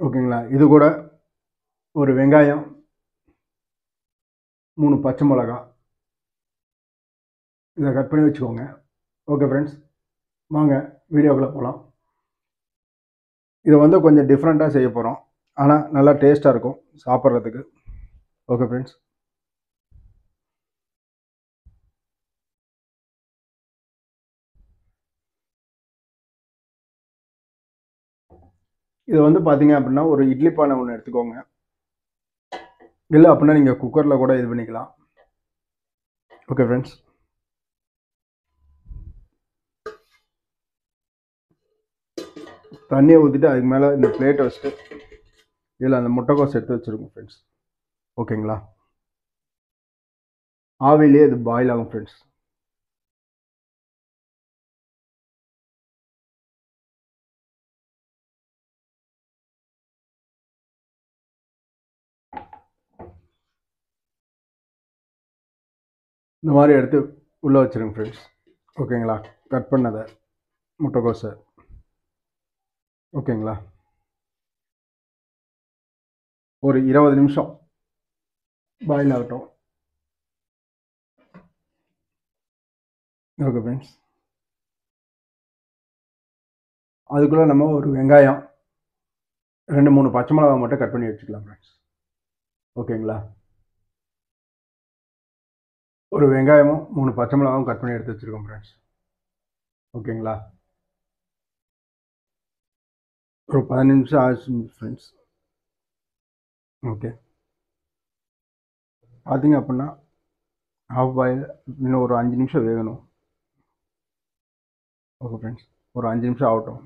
ஓகேங்களா? இது கூட ஒரு வெங்காயம் மூணு பச்சை மிளகா. இதை கட் பண்ணி வச்சுக்கோங்க. ஓகே ஃப்ரெண்ட்ஸ் வாங்க வீடியோக்குள்ளே போகலாம் இதை வந்து கொஞ்சம் டிஃப்ரெண்ட்டாக செய்ய போகிறோம் ஆனால் நல்லா டேஸ்ட்டாக இருக்கும் சாப்பிட்றதுக்கு. ஓகே ஃப்ரெண்ட்ஸ் இது வந்து பார்த்தீங்க அப்படின்னா ஒரு இட்லி பானை ஒன்று எடுத்துக்கோங்க. இல்லை அப்படின்னா நீங்கள் குக்கரில் கூட இது பண்ணிக்கலாம். ஓகே ஃப்ரெண்ட்ஸ் தண்ணியை ஊற்றிட்டு அதுக்கு மேலே இந்த பிளேட்டை வச்சுட்டு இதில் அந்த முட்டைக்கோஸ் எடுத்து வச்சுருக்கோம் ஃப்ரெண்ட்ஸ் ஓகேங்களா ஆவிலே இது பாயில் ஆகும் ஃப்ரெண்ட்ஸ் இந்த மாதிரி எடுத்து உள்ளே வச்சுருங்க ஃப்ரெண்ட்ஸ் ஓகேங்களா கட் பண்ணதை. முட்டைக்கோஸை ஓகேங்களா ஒரு இருபது நிமிஷம். பாயில் ஆகட்டும். ஓகே ஃப்ரெண்ட்ஸ் அதுக்குள்ளே நம்ம ஒரு வெங்காயம். ரெண்டு மூணு பச்சை மிளகா மட்டும் கட் பண்ணி வச்சுக்கலாம் ஃப்ரெண்ட்ஸ் ஓகேங்களா ஒரு வெங்காயமும் மூணு பச்சை மிளகாவும் கட் பண்ணி எடுத்து வச்சுருக்கோம் ஃப்ரெண்ட்ஸ் ஓகேங்களா ஒரு பதினஞ்சு நிமிஷம் ஆச்சு ஃப்ரெண்ட்ஸ் ஓகே பார்த்தீங்க அப்படின்னா ஹாஃப் பாயில் இன்னும் ஒரு அஞ்சு நிமிஷம் வேகணும். ஓகே ஃப்ரெண்ட்ஸ் ஒரு அஞ்சு நிமிஷம் ஆகட்டும்.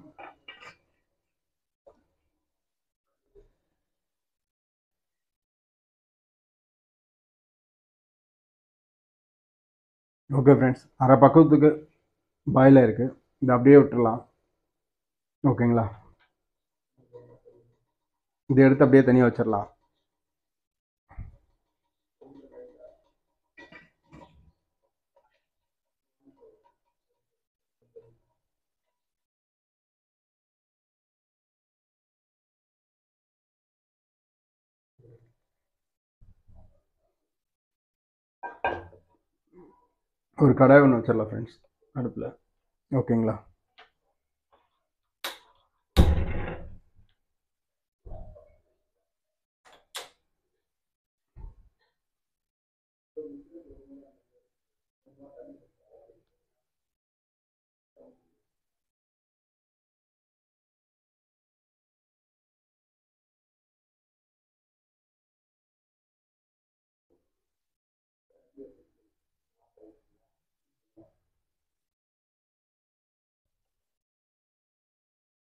ஓகே ஃப்ரெண்ட்ஸ் அரை பக்கத்துக்கு பாயில் இருக்குது இதை அப்படியே விட்டுடலாம் ஓகேங்களா இதை எடுத்து அப்படியே தனியாக வச்சிடலாம் ஒரு கடாய் ஒன்று வச்சிடலாம் ஃப்ரெண்ட்ஸ் அடுப்பில். ஓகேங்களா?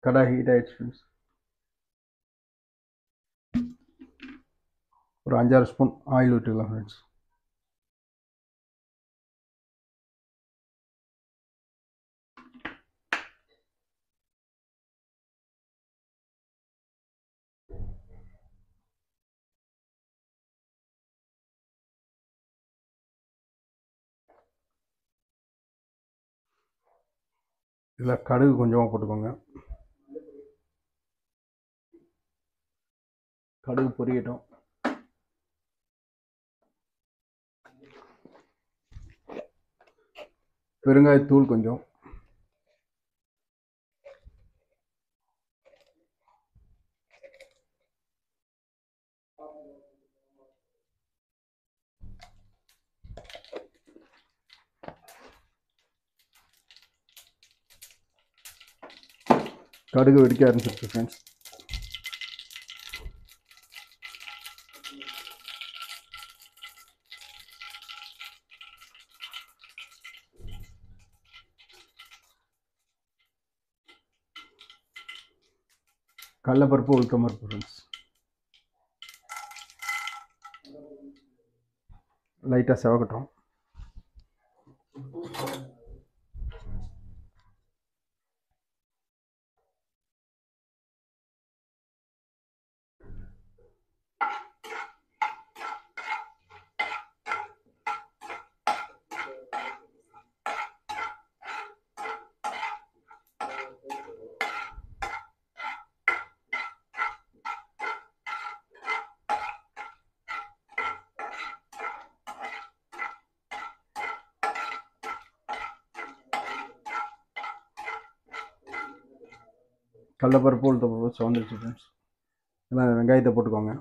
கடாய் ஹீட் ஆயிடுச்சு ஃப்ரெண்ட்ஸ் ஒரு அஞ்சாறு ஸ்பூன் ஆயில் விட்டுக்கலாம் ஃப்ரெண்ட்ஸ் இதில் கடுகு கொஞ்சமாக போட்டுக்கோங்க. கடுகு பொரியட்டும். பெருங்காயத்தூள் கொஞ்சம். கடுகு வெடிக்க ஆரம்பிச்சிருக்கு ஃப்ரெண்ட்ஸ் கடலப்பருப்பு உளுத்தம் பருப்பு ஃப்ரெண்ட்ஸ் லைட்டாக செவக்கட்டும். கடலப்பருப்பு உளுத்தப்பருப்பு சவந்துருச்சு ஃப்ரெண்ட்ஸ் எல்லாம் வெங்காயத்தை போட்டுக்கோங்க.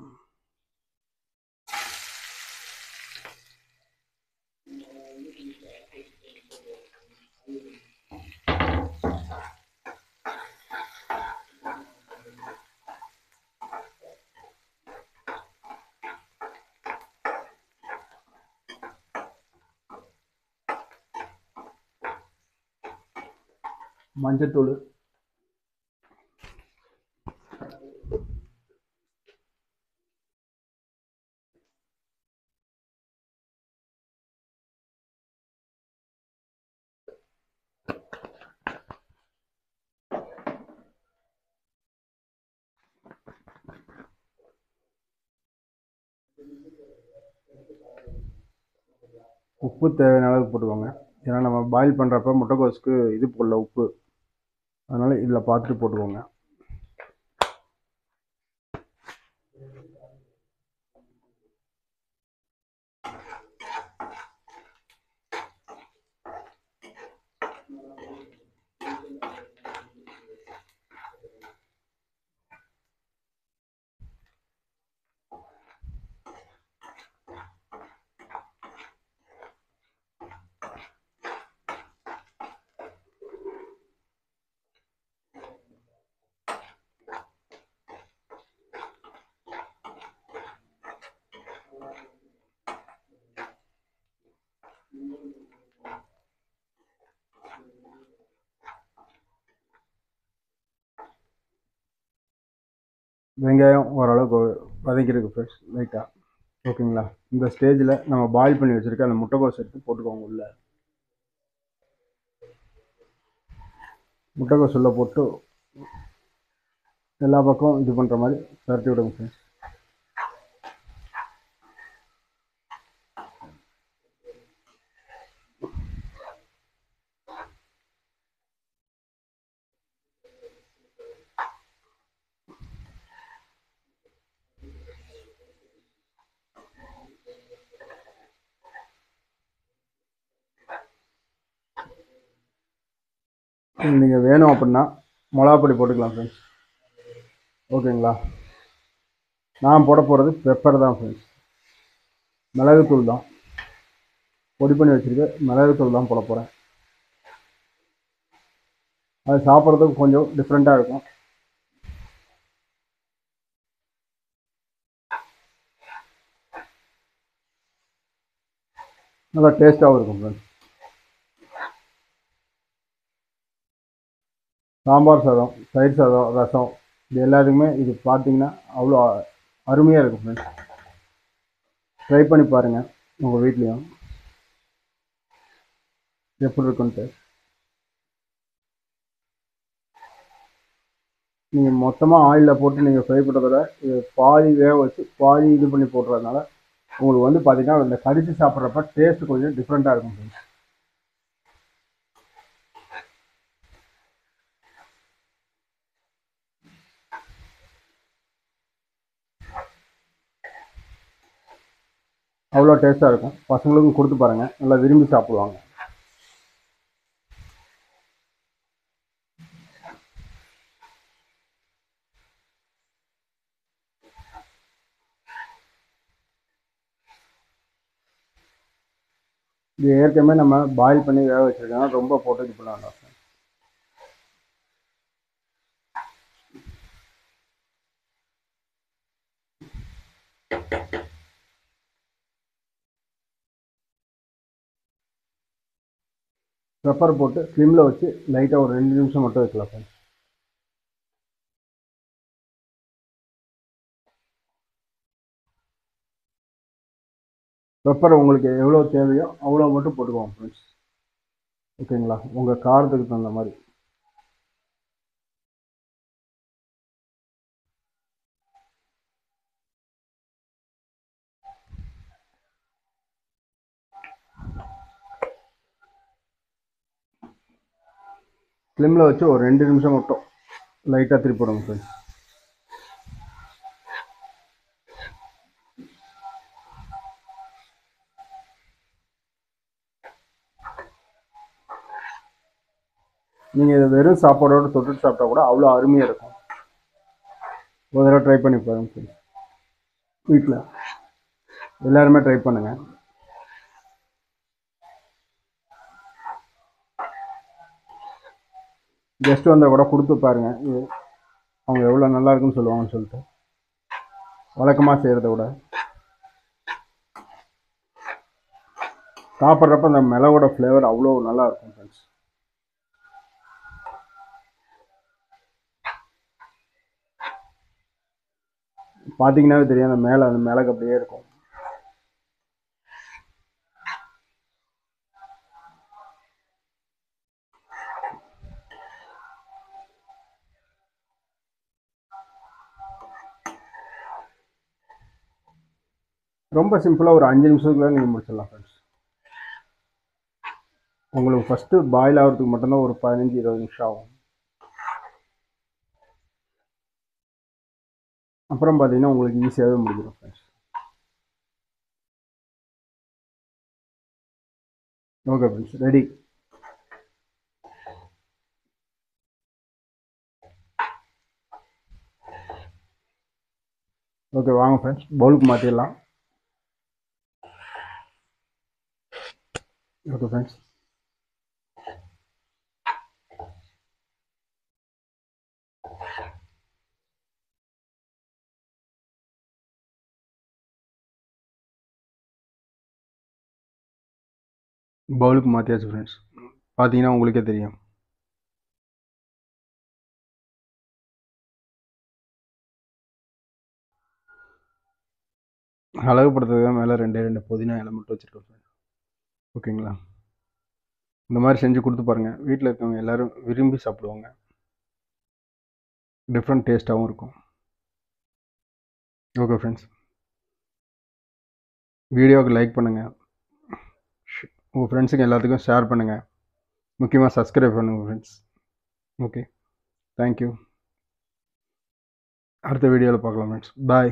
மஞ்சத்தூள். உப்பு தேவையான அளவுக்கு போட்டுக்கோங்க. ஏன்னா நம்ம பாயில் பண்ணுறப்ப முட்டைக்கோஸுக்கு இது போடல உப்பு. அதனால் இதில் பார்த்துட்டு போட்டுக்கோங்க. வெங்காயம் ஓரளவுக்கு வதக்கிருக்கு ஃப்ரெஷ் லைட்டாக ஓகேங்களா? இந்த ஸ்டேஜில் நம்ம பாயில் பண்ணி வச்சுருக்க அந்த முட்டைக்கோஸ் எடுத்து போட்டுக்கோங்க உள்ளே. முட்டைக்கோஸ் உள்ளே போட்டு எல்லா பக்கம் இது பண்ணுற மாதிரி பரட்டி விடுங்க ஃப்ரெண்ட்ஸ் நீங்கள் வேணும் அப்படின்னா மிளகாப்பொடி போட்டுக்கலாம் ஃப்ரெண்ட்ஸ் ஓகேங்களா? நான் போட போகிறது பெப்பர் தான் ஃப்ரெண்ட்ஸ் மிளகுத்தூள் தான். பொடி பண்ணி வச்சுருக்க மிளகுத்தூள் தான் போட போகிறேன் அது சாப்பிட்றதுக்கு கொஞ்சம் டிஃப்ரெண்ட்டாக இருக்கும். நல்லா டேஸ்ட்டாகவும் இருக்கும் ஃப்ரெண்ட்ஸ் சாம்பார் சாதம் தயிர் சாதம் ரசம் இது எல்லாத்துக்குமே இது பார்த்தீங்கன்னா அவ்வளோ அருமையாக இருக்கும் ஃப்ரெண்ட்ஸ் ட்ரை பண்ணி பாருங்கள் உங்கள் வீட்லேயும். எப்படி இருக்குன்ட்டு. நீங்கள் மொத்தமாக ஆயிலில் போட்டு நீங்கள் ஃப்ரை பண்ணுறத இது பாதி வேக வச்சு பாதி இது பண்ணி போடுறதுனால உங்களுக்கு வந்து பார்த்தீங்கன்னா இந்த கடிச்சு சாப்பிட்றப்ப டேஸ்ட் கொஞ்சம் டிஃப்ரெண்ட்டாக இருக்கும் அவ்வளோ டேஸ்ட்டாக இருக்கும். பசங்களுக்கும் கொடுத்து பாருங்கள் நல்லா விரும்பி சாப்பிடுவாங்க. இது ஏற்கனவே நம்ம பாயில் பண்ணி வேக வச்சுருக்கோம் ரொம்ப போட்டு இது பண்ண வேண்டாம். பெப்பர் போட்டு ஸ்லிம்மில் வச்சு லைட்டாக ஒரு ரெண்டு நிமிஷம் மட்டும் வைக்கலாம் ஃப்ரெண்ட்ஸ் பெப்பர் உங்களுக்கு எவ்வளோ தேவையோ அவ்வளோ மட்டும் போட்டுக்குவோம் ஃப்ரெண்ட்ஸ் ஓகேங்களா உங்கள் காரத்துக்கு தகுந்த மாதிரி. ஸ்லிம்மில் வச்சு ஒரு ரெண்டு நிமிஷம் மட்டும் லைட்டாக திருப்பி விடுங்க ஃப்ரெண்ட்ஸ் நீங்கள் இதை வெறும் சாப்பாடோடு தொட்டுட்டு சாப்பிட்டா கூட அவ்வளோ அருமையாக இருக்கும். ஒரு தடவை ட்ரை பண்ணி பாருங்க ஃப்ரெண்ட்ஸ் வீட்டில் எல்லாருமே ட்ரை பண்ணுங்கள் கெஸ்ட் வந்தால் கூட கொடுத்து பாருங்கள் இது அவங்க எவ்வளோ நல்லா இருக்குன்னு சொல்லுவாங்கன்னு சொல்லிட்டு. வழக்கமாக செய்கிறத விட. சாப்பிட்றப்ப அந்த மிளகோட ஃப்ளேவர் அவ்வளோ நல்லா இருக்கும் ஃப்ரெண்ட்ஸ் பார்த்தீங்கன்னாவே தெரியும் அந்த மேலே அந்த மிளகு அப்படியே இருக்கும். ரொம்ப சிம்பிளாக ஒரு அஞ்சு நிமிஷத்துக்குள்ளே நீங்கள் முடிச்சிடலாம் ஃப்ரெண்ட்ஸ் உங்களுக்கு ஃபஸ்ட்டு பாயில் ஆகிறதுக்கு மட்டும்தான் ஒரு பதினஞ்சு இருபது நிமிஷம் ஆகும். அப்புறம் பார்த்தீங்கன்னா உங்களுக்கு ஈஸியாகவே முடிஞ்சிடும் friends okay friends ready okay வாங்க ஃப்ரெண்ட்ஸ் பவுலுக்கு மாற்றிடலாம் ஓகே ஃப்ரெண்ட்ஸ் பவுலுக்கு மாற்றியாச்சு ஃப்ரெண்ட்ஸ் பார்த்தீங்கன்னா உங்களுக்கே தெரியும். அழகுப்படுத்துறதுக்கு மேலே ரெண்டே ரெண்டு புதினா இலை மட்டும் வச்சுருக்கோம் ஃப்ரெண்ட்ஸ் ஓகேங்களா? இந்த மாதிரி செஞ்சு கொடுத்து பாருங்கள் வீட்டில் இருக்கவங்க எல்லோரும் விரும்பி சாப்பிடுவாங்க. டிஃப்ரெண்ட் டேஸ்ட்டாகவும் இருக்கும். ஓகே ஃப்ரெண்ட்ஸ் வீடியோவுக்கு லைக் பண்ணுங்கள் உங்கள் ஃப்ரெண்ட்ஸுக்கு எல்லாத்துக்கும் ஷேர் பண்ணுங்கள் முக்கியமாக சப்ஸ்கிரைப் பண்ணுங்கள் ஃப்ரெண்ட்ஸ் ஓகே தேங்க்யூ அடுத்த வீடியோவில் பார்க்கலாம் ஃப்ரெண்ட்ஸ் பாய்